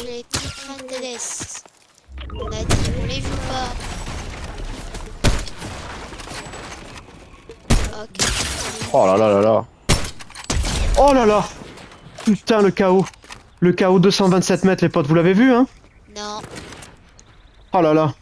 Image électrique Fantedes. On a dit, on les joue pas. Ok. Oh là là là là. Oh là là. Putain, le chaos. Le chaos 227 mètres, les potes, vous l'avez vu, hein? Non. Oh là là.